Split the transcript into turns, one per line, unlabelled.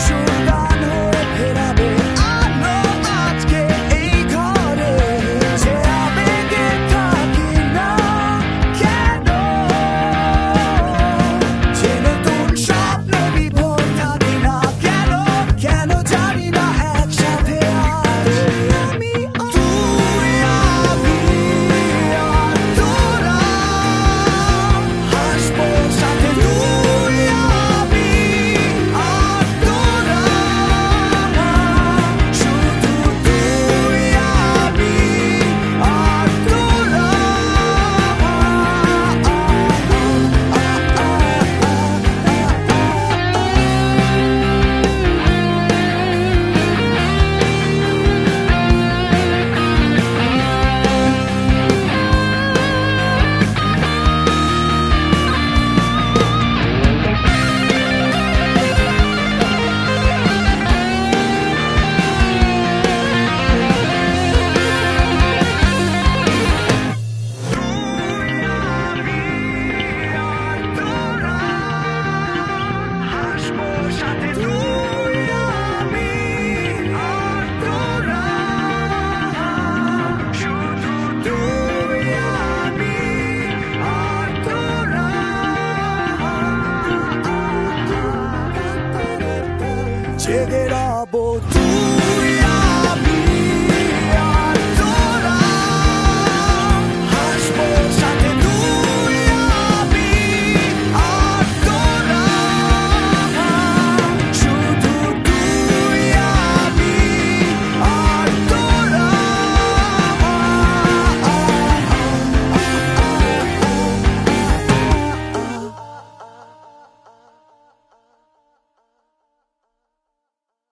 sure Shake it up, boy.